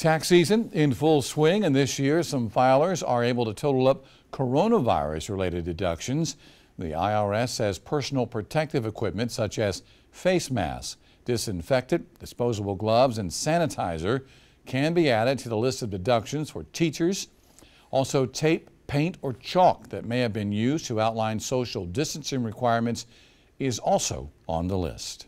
Tax season in full swing, and this year some filers are able to total up coronavirus related deductions. The IRS says personal protective equipment such as face masks, disinfectant, disposable gloves, and sanitizer can be added to the list of deductions for teachers. Also, tape, paint, or chalk that may have been used to outline social distancing requirements is also on the list.